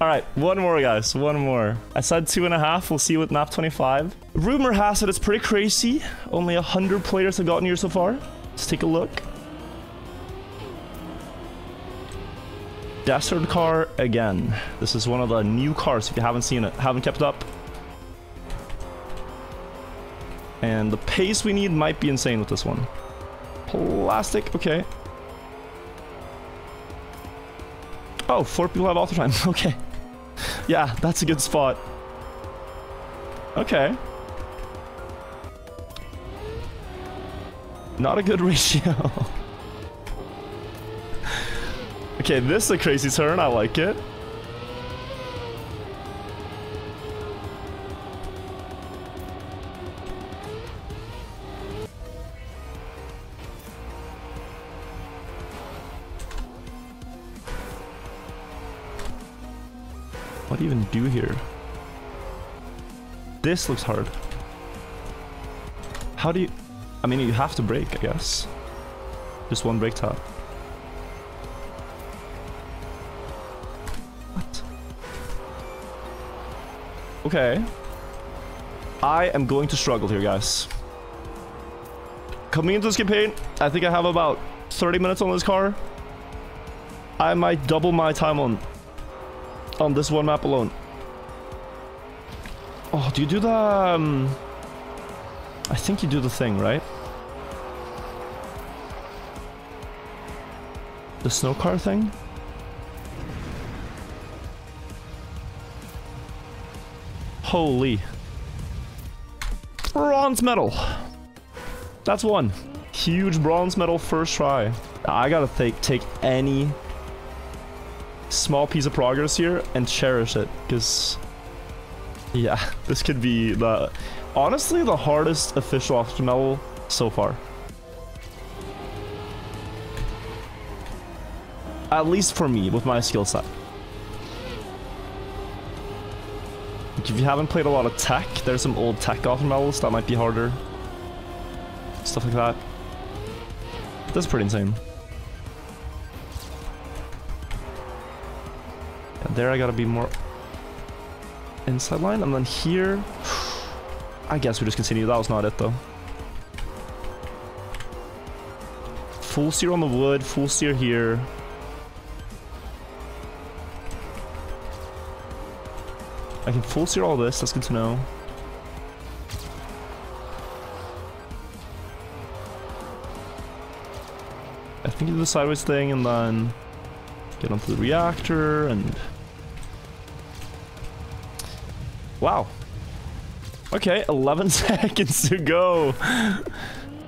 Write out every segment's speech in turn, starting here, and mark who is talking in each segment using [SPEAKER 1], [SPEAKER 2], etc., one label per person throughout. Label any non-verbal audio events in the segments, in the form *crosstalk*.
[SPEAKER 1] All right, one more, guys. One more. I said two and a half. We'll see with map 25. Rumor has it it's pretty crazy. Only 100 players have gotten here so far. Let's take a look. Desert car again. This is one of the new cars if you haven't seen it, haven't kept up. And the pace we need might be insane with this one. Plastic, okay. Oh, four people have author time, *laughs* okay. Yeah, that's a good spot. Okay. Not a good *laughs* ratio. okay, this is a crazy turn. I like it. What do you even do here? This looks hard. How do you... I mean, you have to brake, I guess. Just one brake tap. What? Okay. I am going to struggle here, guys. Coming into this campaign, I think I have about 30 minutes on this car. I might double my time on on this one map alone. Oh, do you do the... Um, I think you do the thing, right? The snow car thing? Holy. Bronze medal. That's one. Huge bronze medal first try. I gotta take, take any small piece of progress here and cherish it because yeah *laughs* this could be the honestly the hardest official optimal so far. At least for me with my skill set. If you haven't played a lot of tech there's some old tech optimals that might be harder. Stuff like that. That's pretty insane there I gotta be more inside line. And then here, I guess we just continue. That was not it though. Full steer on the wood, full steer here. I can full steer all this, that's good to know. I think do the sideways thing and then get onto the reactor and Wow. Okay, 11 *laughs* seconds to go.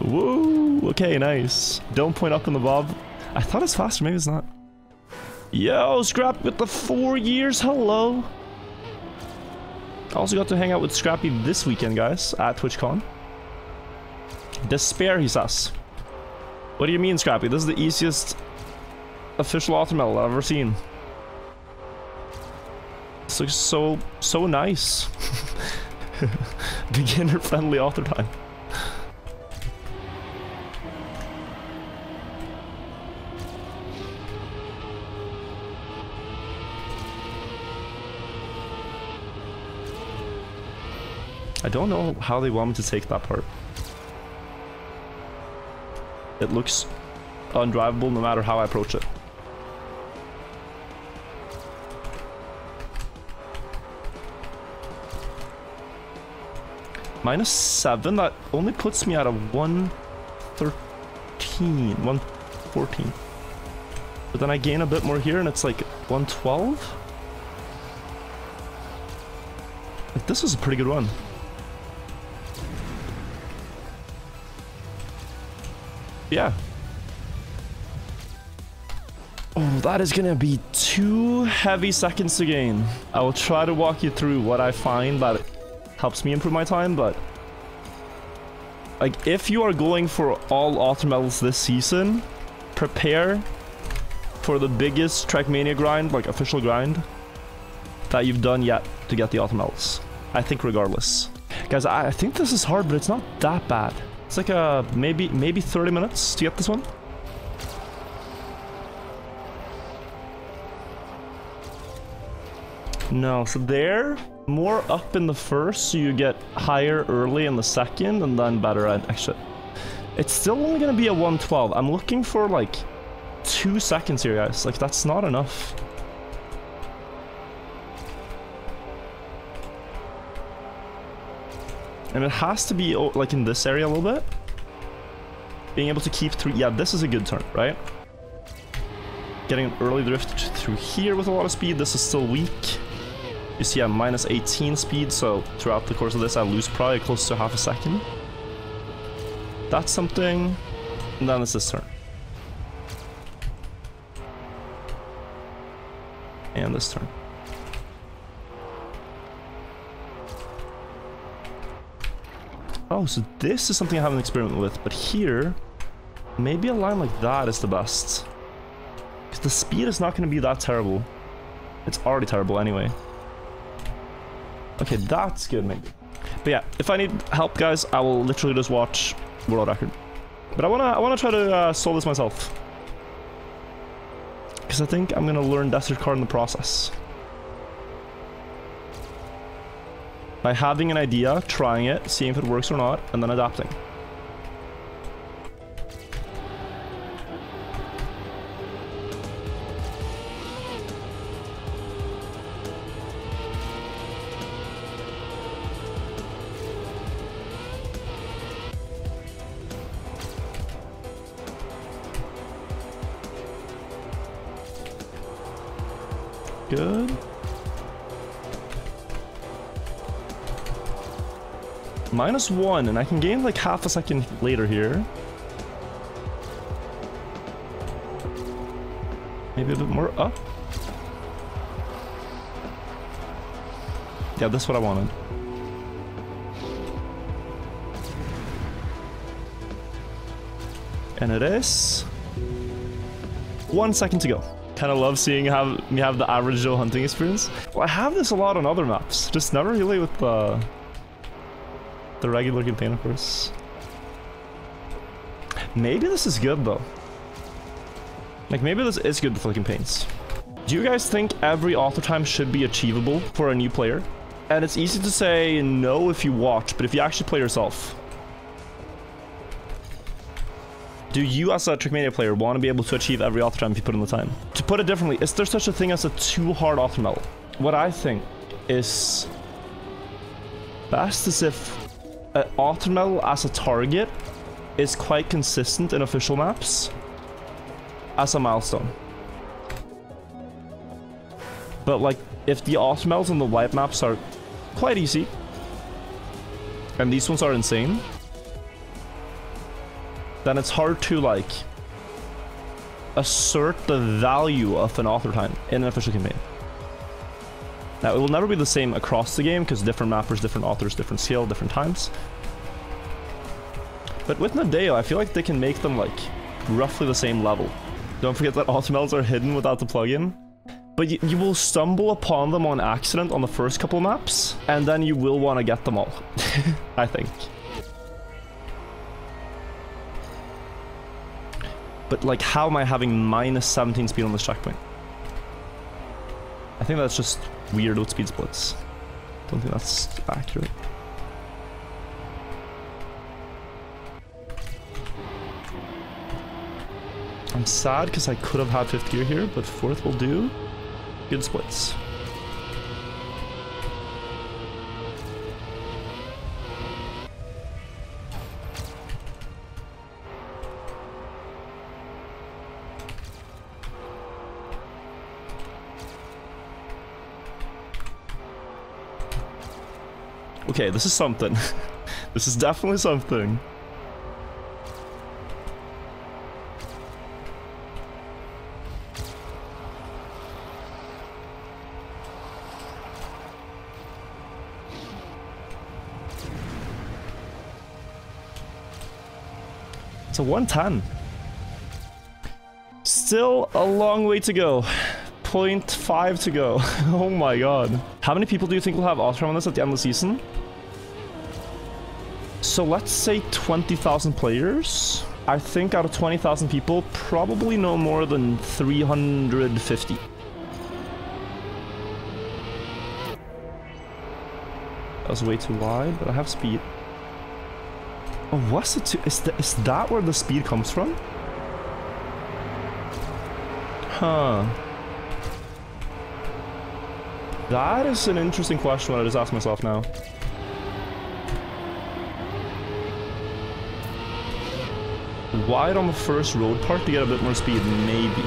[SPEAKER 1] Woo. Okay, nice. Don't point up on the bob. I thought it's faster. Maybe it's not. Yo, Scrap with the four years. Hello. I also got to hang out with Scrappy this weekend, guys, at TwitchCon. Despair, he says. What do you mean, Scrappy? This is the easiest official author medal I've ever seen. This looks so, so nice. *laughs* Beginner friendly author time. I don't know how they want me to take that part. It looks undrivable no matter how I approach it. Minus 7? That only puts me at a 113, 114. But then I gain a bit more here and it's like 112? Like, this is a pretty good run. Yeah. Oh, that is gonna be two heavy seconds to gain. I will try to walk you through what I find that helps me improve my time, but like if you are going for all author medals this season, prepare for the biggest Trackmania grind, like official grind, that you've done yet to get the author medals. I think regardless. Guys, I, think this is hard, but it's not that bad. It's like a maybe maybe 30 minutes to get this one. No, so they're more up in the first, so you get higher early in the second, and then better at exit. It's still only gonna be a 112. I'm looking for like two seconds here, guys. Like, that's not enough. And it has to be, oh, like, in this area a little bit. Being able to keep three... Yeah, this is a good turn, right? Getting an early drift through here with a lot of speed. This is still weak. You see I'm minus 18 speed, so throughout the course of this I lose probably close to half a second. That's something. And then it's this turn. And this turn. Oh, so this is something I haven't experimented with, but here, maybe a line like that is the best. Because the speed is not going to be that terrible. It's already terrible anyway. Okay, that's good, maybe. But yeah, if I need help, guys, I will literally just watch world record. But I wanna, I wanna try to uh, solve this myself. Because I think I'm gonna learn Desert Car in the process. by having an idea, trying it, seeing if it works or not, and then adapting. Good. Minus one, and I can gain like half a second later here. Maybe a bit more up. Yeah, that's what I wanted. And it is... One second to go. Kind of love seeing how me have the average Joe hunting experience. Well, I have this a lot on other maps, just never really with the... Uh, the regular campaign, of course. Maybe this is good, though. Like, maybe this is good for the campaigns. Do you guys think every author time should be achievable for a new player? And it's easy to say no if you watch, but if you actually play yourself, do you as a Trackmania player want to be able to achieve every author time if you put in the time? Put it differently, is there such a thing as a too hard author medal? What I think is best is if an uh, author medal as a target is quite consistent in official maps as a milestone. But like, if the author medals and the white maps are quite easy, and these ones are insane, then it's hard to like assert the value of an author time in an official campaign. Now, it will never be the same across the game because different mappers, different authors, different scale, different times. But with Nadeo, I feel like they can make them like roughly the same level. Don't forget that *laughs* author medals are hidden without the plugin. But you will stumble upon them on accident on the first couple maps, and then you will want to get them all, *laughs* I think. But like, how am I having minus 17 speed on this checkpoint? I think that's just weird with speed splits. Don't think that's accurate. I'm sad because I could have had fifth gear here, but fourth will do. Good splits. Okay, this is something. *laughs* this is definitely something. It's a 110. Still a long way to go. 0.5 to go. *laughs* oh my god. How many people do you think will have Osram on this at the end of the season? So let's say 20,000 players. I think out of 20,000 people, probably no more than 350. That was way too wide, but I have speed. Oh, what's it? Is, th is that where the speed comes from? Huh. That is an interesting question I just asked myself now. Wide on the first road part to get a bit more speed, maybe.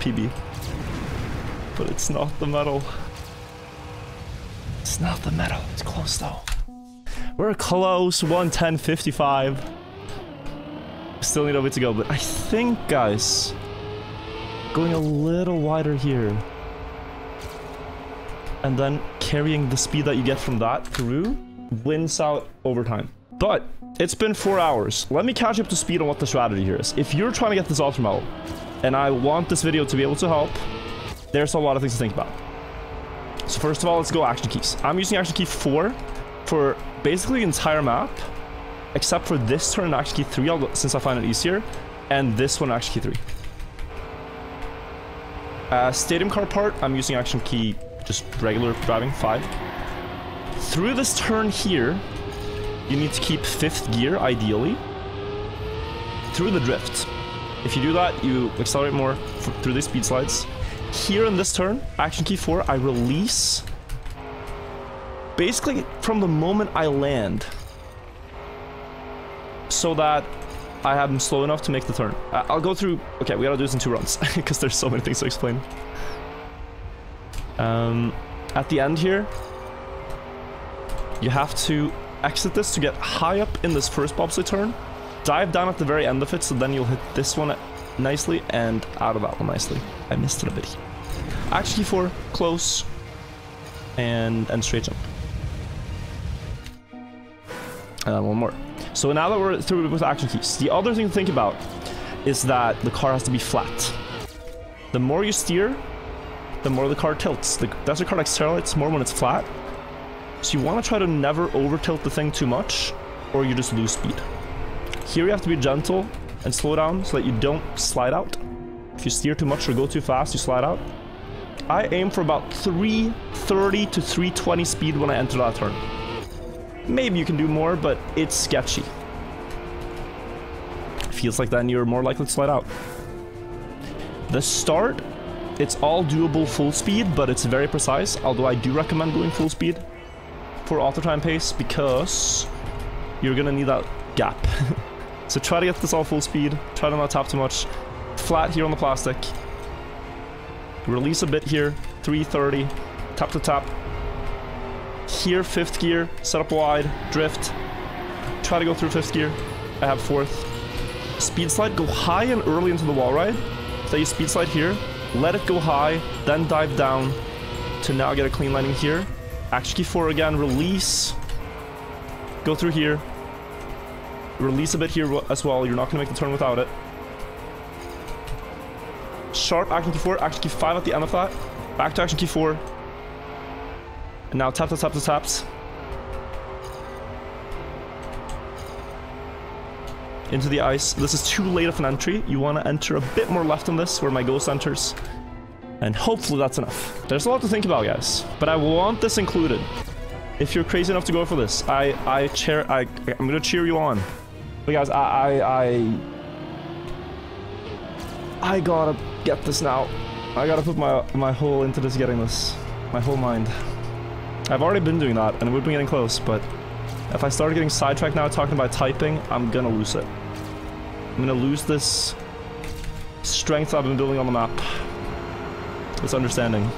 [SPEAKER 1] PB. But it's not the metal. It's not the metal. It's close though. We're close. 110.55. Still need a bit to go, but I think, guys, going a little wider here. And then carrying the speed that you get from that through wins out over time. But it's been four hours. Let me catch up to speed on what the strategy here is. If you're trying to get this author medal, and I want this video to be able to help, there's a lot of things to think about. So first of all, let's go action keys. I'm using action key 4 for basically the entire map, except for this turn and action key 3, since I find it easier, and this one action key 3. Uh, stadium car part, I'm using action key, just regular driving, 5. Through this turn here, you need to keep 5th gear, ideally, through the drift. If you do that, you accelerate more through these speed slides. Here in this turn, action key 4, I release basically from the moment I land so that I am slow enough to make the turn. I'll go through... Okay, we gotta do this in two runs *laughs* because there's so many things to explain. Um, at the end here, you have to exit this to get high up in this first bobsleigh turn dive down at the very end of it, so then you'll hit this one nicely and out of that one nicely. I missed it a bit. Action key 4, close, and, and straight jump. And then one more. So now that we're through with action keys, the other thing to think about is that the car has to be flat. The more you steer, the more the car tilts. The desert car accelerates more when it's flat. So you want to try to never over tilt the thing too much, or you just lose speed. Here you have to be gentle and slow down so that you don't slide out. If you steer too much or go too fast, you slide out. I aim for about 330 to 320 speed when I enter that turn. Maybe you can do more, but it's sketchy. Feels like then you're more likely to slide out. The start, it's all doable full speed, but it's very precise, although I do recommend going full speed for author time pace because you're gonna need that gap. *laughs* So try to get this all full speed. Try to not tap too much. Flat here on the plastic. Release a bit here. 330. Tap to tap. Here, fifth gear. Set up wide. Drift. Try to go through fifth gear. I have fourth. Speed slide. Go high and early into the wall ride. So you speed slide here. Let it go high. Then dive down to now get a clean landing here. Action key 4 again. Release. Go through here. Release a bit here as well. You're not going to make the turn without it. Sharp action key 4, action key 5 at the end of that. Back to action key 4. And now tap, tap, tap, tap, taps. Into the ice. This is too late of an entry. You want to enter a bit more left on this, where my ghost enters. And hopefully that's enough. There's a lot to think about, guys. But I want this included. If you're crazy enough to go for this, I I chair I I'm gonna cheer you on. But guys, I, I, I, I gotta get this now. I gotta put my, my whole into this getting this. My whole mind. I've already been doing that, and we've been getting close, but if I start getting sidetracked now talking about typing, I'm gonna lose it. I'm gonna lose this strength I've been building on the map. This understanding.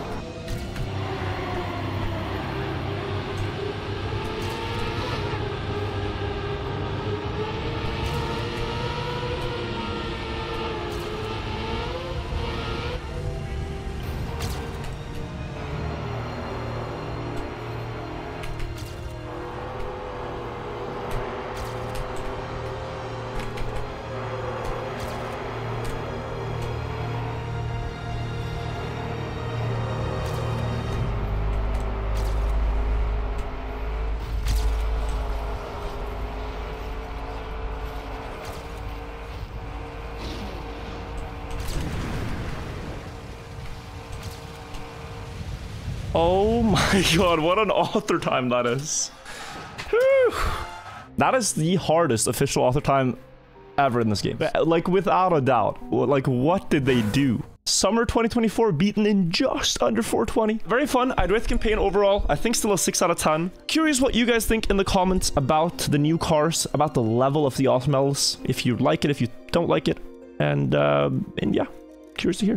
[SPEAKER 1] My *laughs* god, what an author time that is. Whew. That is the hardest official author time ever in this game. Like, without a doubt. Like, what did they do? Summer 2024 beaten in just under 420. Very fun. I'd rate the campaign overall. I think still a 6 out of 10. Curious what you guys think in the comments about the new cars, about the level of the author medals, if you like it, if you don't like it. And, uh, and yeah, curious to hear.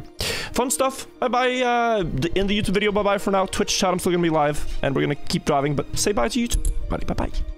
[SPEAKER 1] Fun stuff. Bye-bye uh, in the YouTube video. Bye-bye for now. Twitch chat, I'm still going to be live. And we're going to keep driving, but say bye to YouTube. Bye-bye.